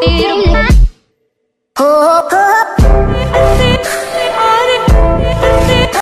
Pero